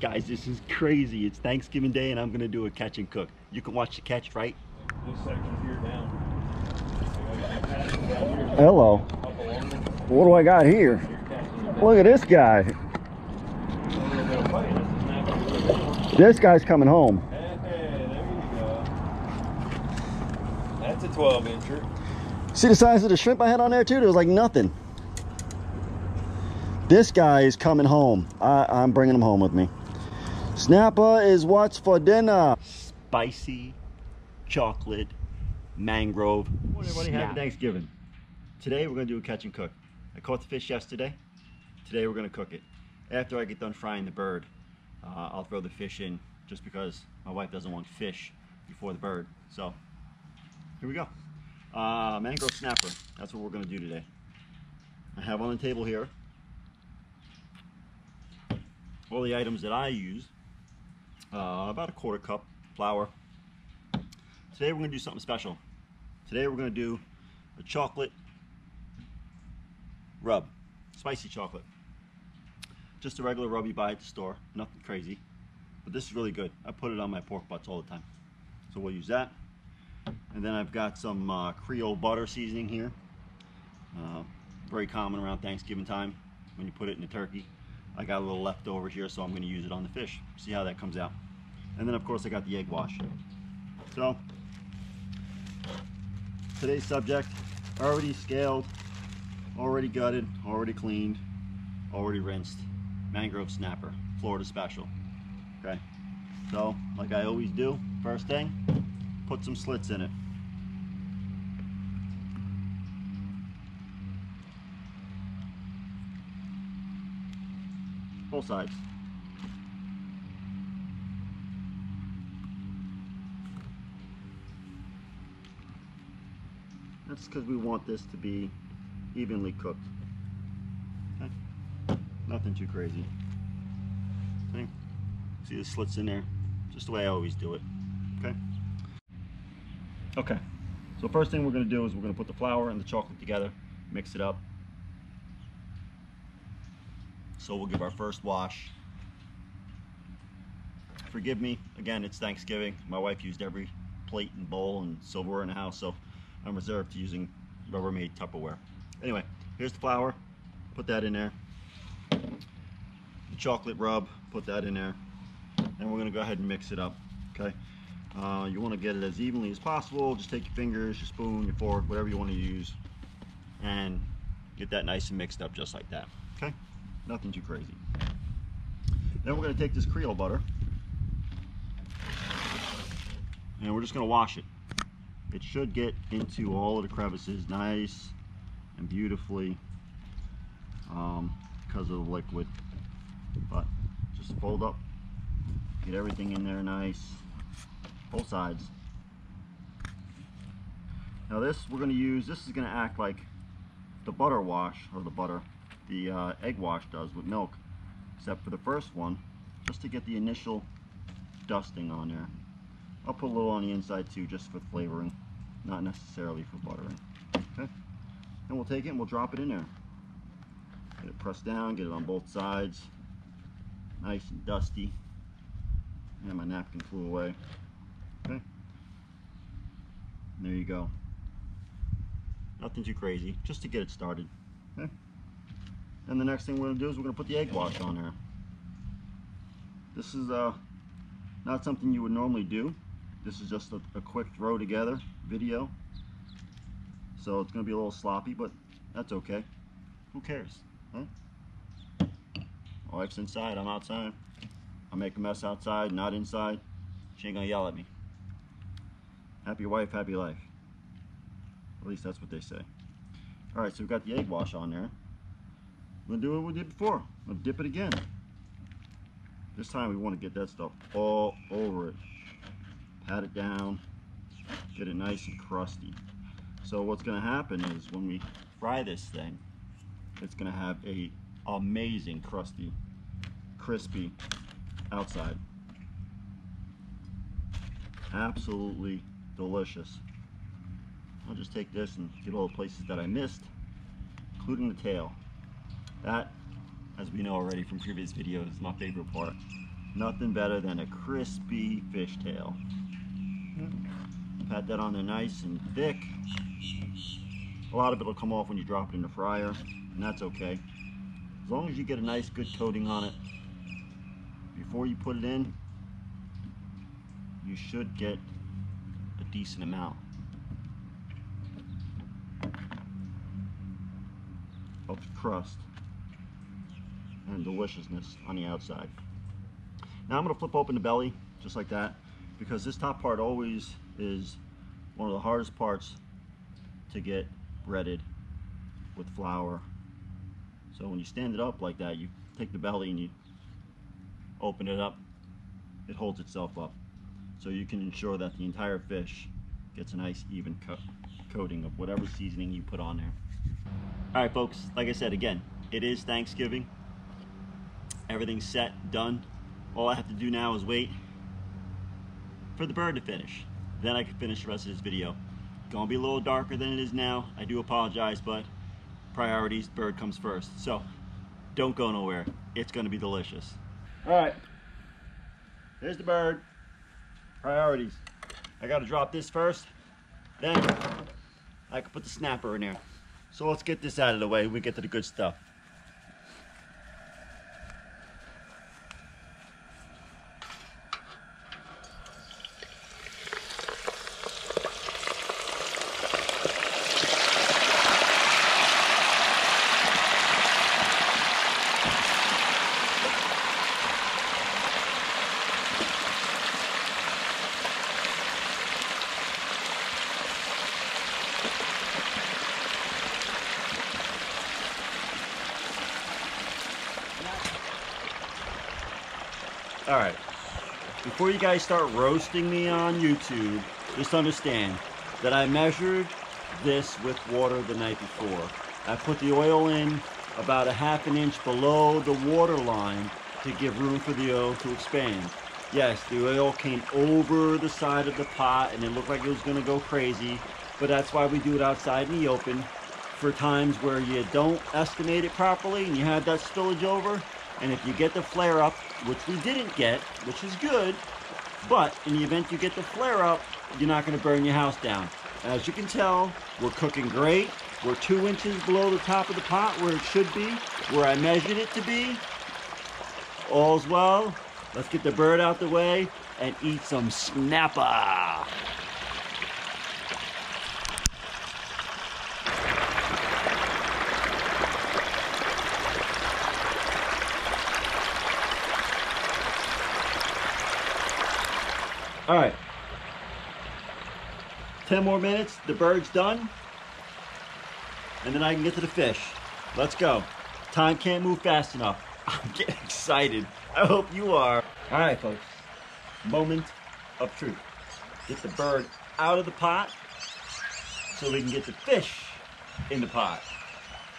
Guys, this is crazy. It's Thanksgiving Day and I'm gonna do a catch and cook. You can watch the catch, right? This section here down. Hello. What do I got here? Look at this guy. This guy's coming home. Hey, there you go. That's a 12 incher. See the size of the shrimp I had on there too? There was like nothing. This guy is coming home. I, I'm bringing him home with me. Snapper is what's for dinner. Spicy chocolate mangrove. What everybody Snap. happy Thanksgiving. Today we're gonna do a catch and cook. I caught the fish yesterday. Today we're gonna cook it. After I get done frying the bird, uh, I'll throw the fish in just because my wife doesn't want fish before the bird. So here we go. Uh, mangrove snapper. That's what we're gonna do today. I have on the table here all the items that I use. Uh, about a quarter cup flour. Today we're gonna do something special. Today we're gonna do a chocolate rub, spicy chocolate. Just a regular rub you buy at the store, nothing crazy. But this is really good. I put it on my pork butts all the time. So we'll use that. And then I've got some uh, Creole butter seasoning here. Uh, very common around Thanksgiving time when you put it in the turkey. I got a little left over here, so I'm gonna use it on the fish. See how that comes out. And then of course I got the egg wash. So, today's subject, already scaled, already gutted, already cleaned, already rinsed. Mangrove snapper, Florida special. Okay, so like I always do, first thing, put some slits in it. Both sides. That's because we want this to be evenly cooked. Okay? Nothing too crazy. Okay? See the slits in there? Just the way I always do it. Okay? Okay. So first thing we're going to do is we're going to put the flour and the chocolate together, mix it up. So we'll give our first wash. Forgive me, again, it's Thanksgiving. My wife used every plate and bowl and silverware in the house, so I'm reserved to using Rubbermaid Tupperware. Anyway, here's the flour. Put that in there. The chocolate rub, put that in there. And we're gonna go ahead and mix it up, okay? Uh, you wanna get it as evenly as possible. Just take your fingers, your spoon, your fork, whatever you wanna use, and get that nice and mixed up just like that, okay? Nothing too crazy. Then we're gonna take this Creole butter, and we're just gonna wash it. It should get into all of the crevices nice and beautifully um, because of the liquid. But just fold up, get everything in there nice, both sides. Now this we're going to use, this is going to act like the butter wash, or the butter, the uh, egg wash does with milk. Except for the first one, just to get the initial dusting on there. I'll put a little on the inside too, just for flavoring, not necessarily for buttering. Okay? And we'll take it and we'll drop it in there. Get it pressed down, get it on both sides. Nice and dusty. And my napkin flew away. Okay? There you go. Nothing too crazy, just to get it started. Okay? And the next thing we're gonna do is we're gonna put the egg wash on there. This is uh, not something you would normally do. This is just a, a quick throw together video. So it's gonna be a little sloppy, but that's okay. Who cares? Huh? Wife's inside, I'm outside. I make a mess outside, not inside. She ain't gonna yell at me. Happy wife, happy life. At least that's what they say. All right, so we've got the egg wash on there. We're gonna do what we did before. We'll dip it again. This time we want to get that stuff all over it. Pat it down, get it nice and crusty. So what's gonna happen is when we fry this thing, it's gonna have a amazing crusty, crispy outside. Absolutely delicious. I'll just take this and get all the places that I missed, including the tail. That, as we know already from previous videos, is my favorite part. Nothing better than a crispy fishtail. Pat that on there nice and thick. A lot of it will come off when you drop it in the fryer, and that's okay. As long as you get a nice good coating on it before you put it in, you should get a decent amount. of crust and deliciousness on the outside. Now I'm going to flip open the belly just like that because this top part always is one of the hardest parts to get breaded with flour. So when you stand it up like that, you take the belly and you open it up, it holds itself up. So you can ensure that the entire fish gets a nice even co coating of whatever seasoning you put on there. All right, folks, like I said, again, it is Thanksgiving. Everything's set, done. All I have to do now is wait for the bird to finish. Then I can finish the rest of this video. Gonna be a little darker than it is now. I do apologize, but priorities, bird comes first. So don't go nowhere. It's gonna be delicious. All right, here's the bird. Priorities. I gotta drop this first. Then I can put the snapper in there. So let's get this out of the way. We get to the good stuff. All right. Before you guys start roasting me on YouTube, just understand that I measured this with water the night before. I put the oil in about a half an inch below the water line to give room for the oil to expand. Yes, the oil came over the side of the pot and it looked like it was gonna go crazy, but that's why we do it outside in the open for times where you don't estimate it properly and you have that spillage over. And if you get the flare up, which we didn't get, which is good, but in the event you get the flare up, you're not gonna burn your house down. As you can tell, we're cooking great. We're two inches below the top of the pot where it should be, where I measured it to be. All's well. Let's get the bird out the way and eat some snapper. All right. 10 more minutes, the bird's done. And then I can get to the fish. Let's go. Time can't move fast enough. I'm getting excited. I hope you are. All right, folks. Moment of truth. Get the bird out of the pot so we can get the fish in the pot.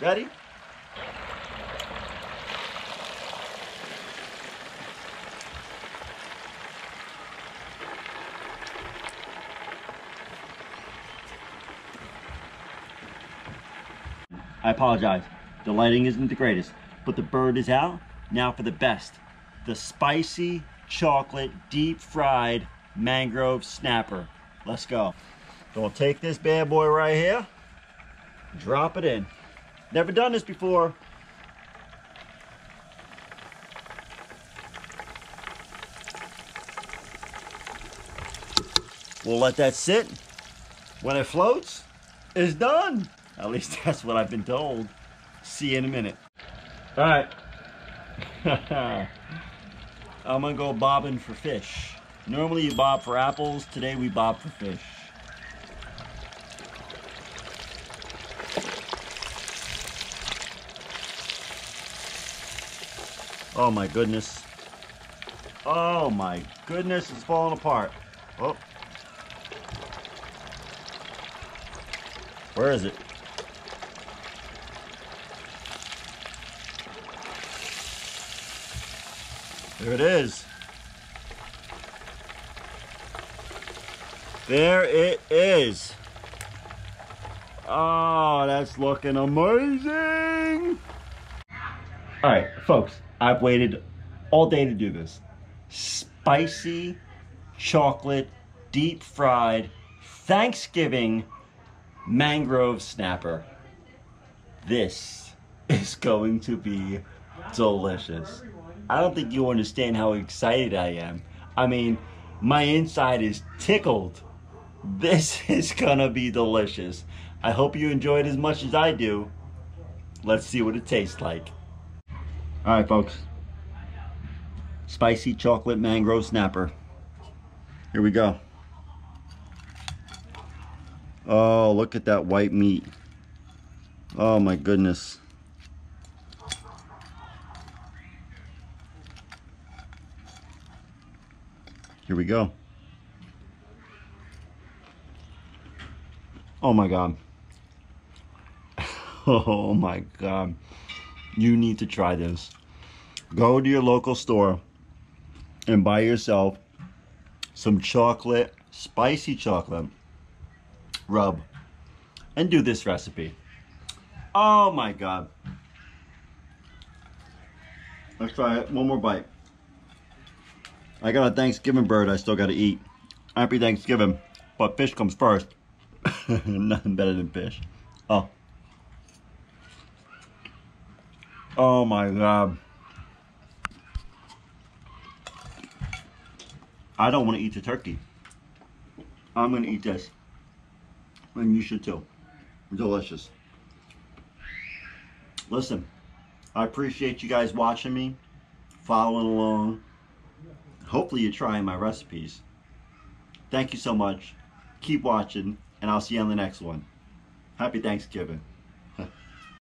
Ready? I apologize. The lighting isn't the greatest, but the bird is out. Now for the best. The spicy chocolate deep fried mangrove snapper. Let's go. So we'll take this bad boy right here, drop it in. Never done this before. We'll let that sit. When it floats, it's done. At least that's what I've been told. See you in a minute. All right. I'm gonna go bobbing for fish. Normally you bob for apples. Today we bob for fish. Oh my goodness. Oh my goodness, it's falling apart. Oh. Where is it? There it is. There it is. Oh, that's looking amazing. All right, folks, I've waited all day to do this. spicy chocolate deep fried Thanksgiving mangrove snapper. This is going to be delicious. I don't think you understand how excited I am. I mean, my inside is tickled. This is gonna be delicious. I hope you enjoy it as much as I do. Let's see what it tastes like. All right, folks. Spicy chocolate mangrove snapper. Here we go. Oh, look at that white meat. Oh my goodness. Here we go. Oh my god. Oh my god. You need to try this. Go to your local store and buy yourself some chocolate, spicy chocolate rub and do this recipe. Oh my god. Let's try it. One more bite. I got a Thanksgiving bird I still got to eat. Happy Thanksgiving. But fish comes first. Nothing better than fish. Oh. Oh my god. I don't want to eat the turkey. I'm going to eat this. And you should too. Delicious. Listen, I appreciate you guys watching me, following along. Hopefully you're trying my recipes. Thank you so much. Keep watching, and I'll see you on the next one. Happy Thanksgiving.